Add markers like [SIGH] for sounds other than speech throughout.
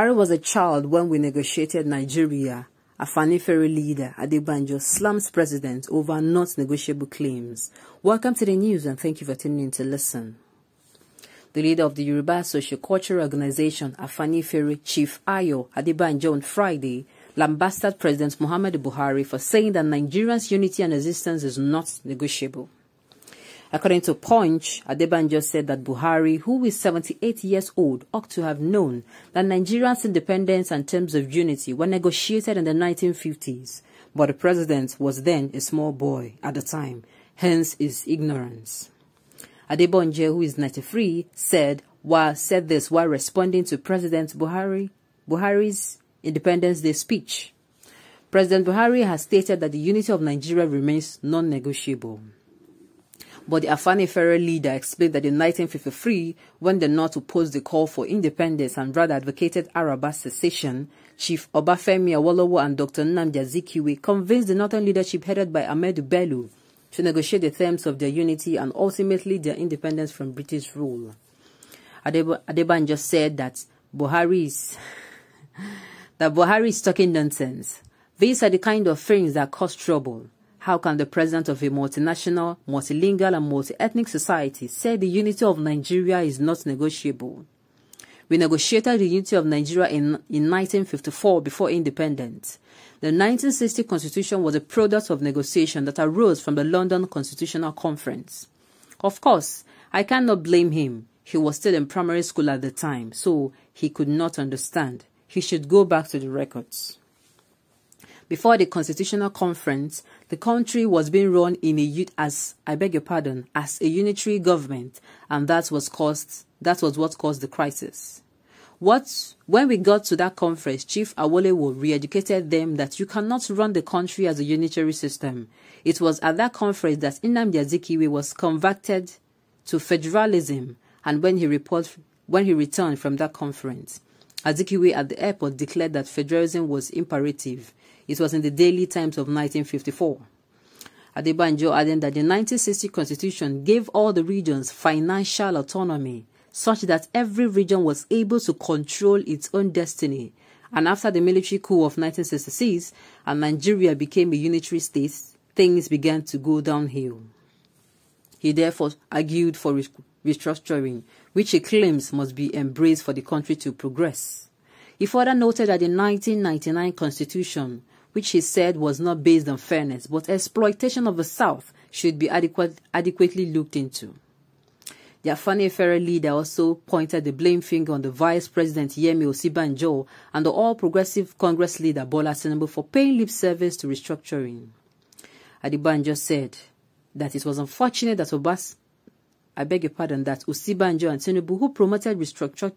Buhari was a child when we negotiated Nigeria. Afenifere leader Adebanjo slams president over not negotiable claims. Welcome to the news and thank you for tuning in to listen. The leader of the Yoruba Socio-Cultural Organization, Afenifere, Chief Ayo Adebanjo on Friday, lambasted President Muhammadu Buhari for saying that Nigeria's unity and existence is not negotiable. According to Punch, Adebanjo said that Buhari, who is 78 years old, ought to have known that Nigeria's independence and terms of unity were negotiated in the 1950s, but the president was then a small boy at the time, hence his ignorance. Adebanjo, who is 93, said while said this while responding to President Buhari Buhari's Independence Day speech. President Buhari has stated that the unity of Nigeria remains non-negotiable. But the Afenifere leader explained that in 1953, when the North opposed the call for independence and rather advocated Araba secession, Chief Obafemi Awolowo and Dr. Nnamdi Azikiwe convinced the Northern leadership headed by Ahmadu Bello to negotiate the terms of their unity and ultimately their independence from British rule. Adeba Adebanjo said that Buhari is [LAUGHS] that Buhari is talking nonsense. These are the kind of things that cause trouble. How can the president of a multinational, multilingual, and multi-ethnic society say the unity of Nigeria is not negotiable? We negotiated the unity of Nigeria in, in 1954 before independence. The 1960 constitution was a product of negotiation that arose from the London Constitutional Conference. Of course, I cannot blame him. He was still in primary school at the time, so he could not understand. He should go back to the records. Before the Constitutional Conference, the country was being run in a as I beg your pardon, as a unitary government, and that was caused that was what caused the crisis. What when we got to that conference, Chief Awolowo re-educated them that you cannot run the country as a unitary system. It was at that conference that Nnamdi Azikiwe was converted to federalism, and when he report, when he returned from that conference, Azikiwe at the airport declared that federalism was imperative it was in the Daily Times of 1954. Adebanjo added that the 1960 constitution gave all the regions financial autonomy such that every region was able to control its own destiny. And after the military coup of 1966 and Nigeria became a unitary state, things began to go downhill. He therefore argued for restructuring, which he claims must be embraced for the country to progress. He further noted that the 1999 constitution which he said was not based on fairness, but exploitation of the South should be adequate, adequately looked into. The Afenifere leader also pointed the blame finger on the Vice President Yemi Osinbajo and the All Progressive Congress leader Bola Tinubu for paying lip service to restructuring. Adebanjo said that it was unfortunate that Obas, I beg your pardon, that Osinbajo and Tinubu, who promoted restructure,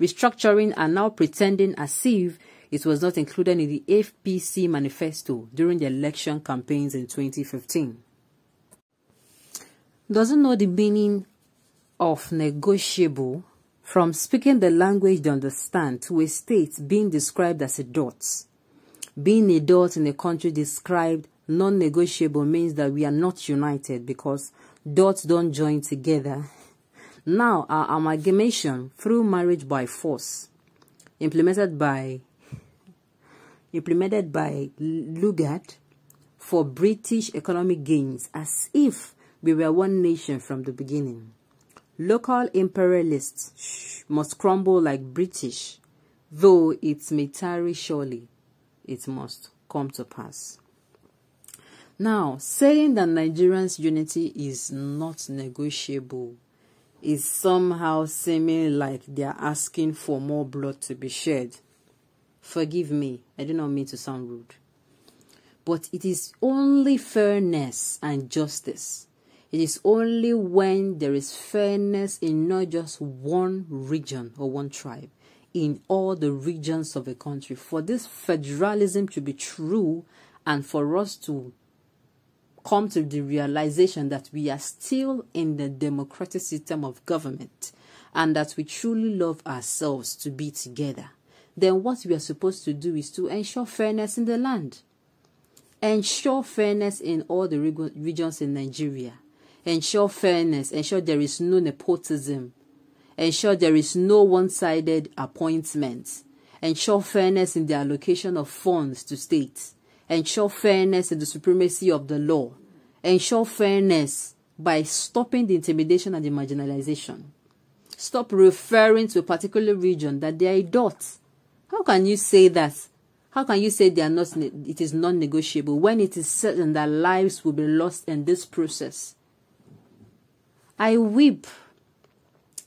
restructuring, are now pretending as if it was not included in the APC manifesto during the election campaigns in 2015. Doesn't know the meaning of negotiable from speaking the language they understand to a state being described as a dot. Being a dot in a country described non-negotiable means that we are not united because dots don't join together. Now, our amalgamation through marriage by force, implemented by implemented by Lugard for British economic gains as if we were one nation from the beginning. Local imperialists must crumble like British, though it may tarry surely, it must come to pass. Now, saying that Nigerians' unity is not negotiable is somehow seeming like they are asking for more blood to be shed. Forgive me, I do not mean to sound rude. But it is only fairness and justice. It is only when there is fairness in not just one region or one tribe, in all the regions of a country, for this federalism to be true and for us to come to the realization that we are still in the democratic system of government and that we truly love ourselves to be together then what we are supposed to do is to ensure fairness in the land. Ensure fairness in all the regions in Nigeria. Ensure fairness. Ensure there is no nepotism. Ensure there is no one-sided appointment. ensure fairness in the allocation of funds to states, ensure fairness in the supremacy of the law, ensure fairness by stopping the intimidation and the marginalization. Stop referring to a particular region that they are a. How can you say that? How can you say they are not? It is non-negotiable when it is certain that lives will be lost in this process. I weep.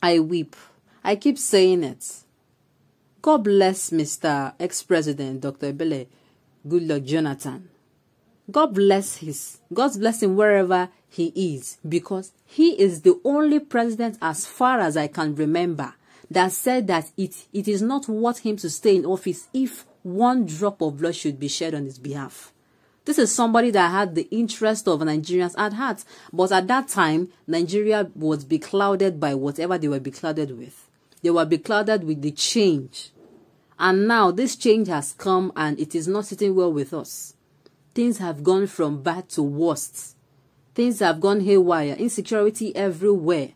I weep. I keep saying it. God bless Mr. Ex-President Dr. Ebele Goodluck Jonathan. God bless his God's blessing wherever he is because he is the only president as far as I can remember that said that it, it is not worth him to stay in office if one drop of blood should be shed on his behalf. This is somebody that had the interest of Nigerians at heart. But at that time, Nigeria was beclouded by whatever they were beclouded with. They were beclouded with the change. And now this change has come and it is not sitting well with us. Things have gone from bad to worst. Things have gone haywire. Insecurity everywhere.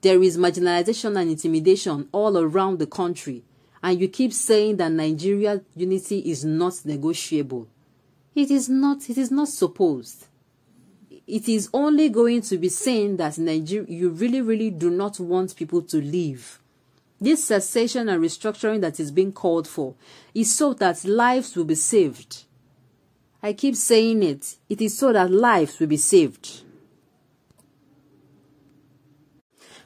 There is marginalization and intimidation all around the country. And you keep saying that Nigeria unity is not negotiable. It is not, it is not supposed. It is only going to be saying that Nigeria, you really, really do not want people to leave. This secession and restructuring that is being called for is so that lives will be saved. I keep saying it. It is so that lives will be saved.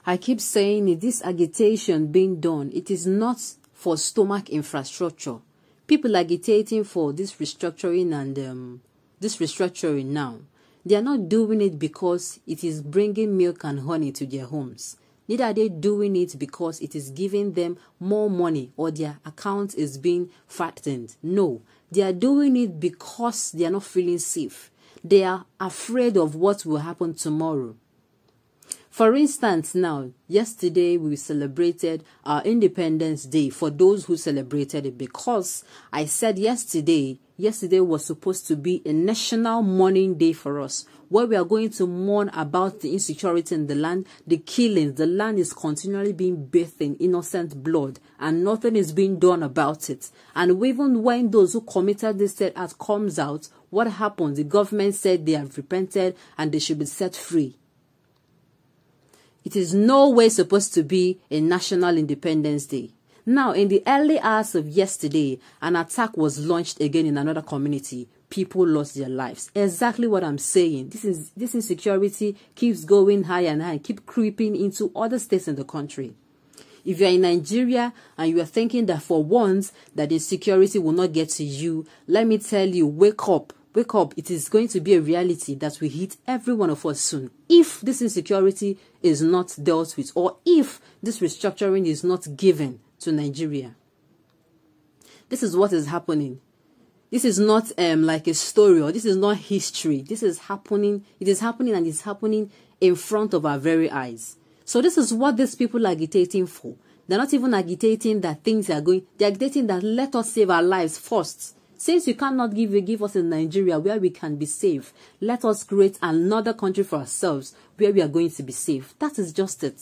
I keep saying it. This agitation being done, it is not for stomach infrastructure people agitating for this restructuring and um, this restructuring now, they are not doing it because it is bringing milk and honey to their homes. Neither are they doing it because it is giving them more money or their account is being fattened. No, they are doing it because they are not feeling safe. They are afraid of what will happen tomorrow. For instance, now, yesterday we celebrated our Independence Day for those who celebrated it because I said yesterday, yesterday was supposed to be a national mourning day for us where we are going to mourn about the insecurity in the land, the killings. The land is continually being bathed in innocent blood and nothing is being done about it. And even when those who committed this act comes out, what happens? The government said they have repented and they should be set free. It is no way supposed to be a National Independence Day. Now, in the early hours of yesterday, an attack was launched again in another community. People lost their lives. Exactly what I'm saying. This is this insecurity keeps going higher and higher, keep creeping into other states in the country. If you're in Nigeria and you are thinking that for once that insecurity will not get to you, let me tell you, wake up wake up, it is going to be a reality that will hit every one of us soon. If this insecurity is not dealt with, or if this restructuring is not given to Nigeria. This is what is happening. This is not um, like a story or this is not history. This is happening. It is happening and it's happening in front of our very eyes. So this is what these people are agitating for. They're not even agitating that things are going. They're agitating that let us save our lives first. Since you cannot give you give us in Nigeria where we can be safe, let us create another country for ourselves where we are going to be safe. That is just it.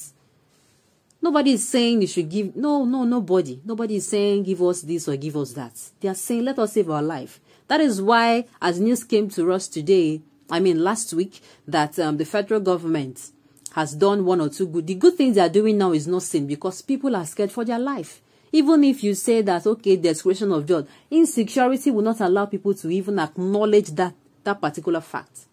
Nobody is saying you should give. No, no, nobody. Nobody is saying give us this or give us that. They are saying let us save our life. That is why, as news came to us today, I mean last week, that um, the federal government has done one or two good. The good things they are doing now is not sin because people are scared for their life. Even if you say that, okay, there's creation of judge, insecurity will not allow people to even acknowledge that, that particular fact.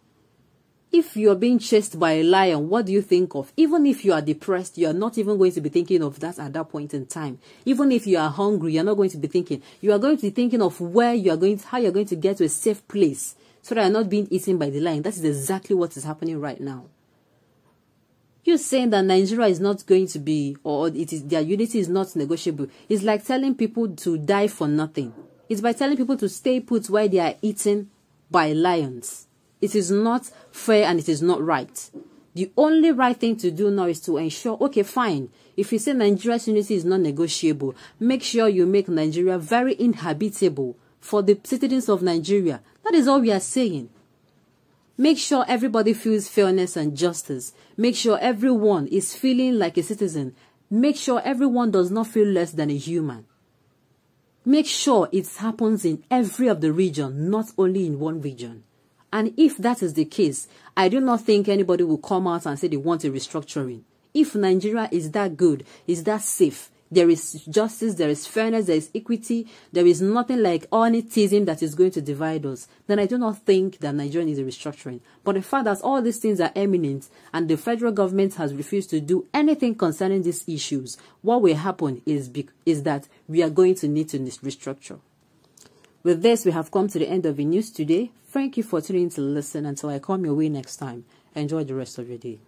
If you're being chased by a lion, what do you think of? Even if you are depressed, you are not even going to be thinking of that at that point in time. Even if you are hungry, you're not going to be thinking. You are going to be thinking of where you are going, to, how you're going to get to a safe place so that you're not being eaten by the lion. That is exactly what is happening right now. You're saying that Nigeria is not going to be, or it is their unity is not negotiable. It's like telling people to die for nothing. It's by telling people to stay put while they are eaten by lions. It is not fair and it is not right. The only right thing to do now is to ensure, okay, fine. If you say Nigeria's unity is not negotiable, make sure you make Nigeria very inhabitable for the citizens of Nigeria. That is all we are saying. Make sure everybody feels fairness and justice. Make sure everyone is feeling like a citizen. Make sure everyone does not feel less than a human. make sure it happens in every of the region, not only in one region. And if that is the case, I do not think anybody will come out and say they want a restructuring. If Nigeria is that good, is that safe, there is justice, there is fairness, there is equity, there is nothing like ornithism that is going to divide us, then I do not think that Nigeria needs a restructuring. But the fact that all these things are eminent and the federal government has refused to do anything concerning these issues, what will happen is, is that we are going to need to restructure. With this, we have come to the end of the news today. Thank you for tuning in to listen until I come your way next time. Enjoy the rest of your day.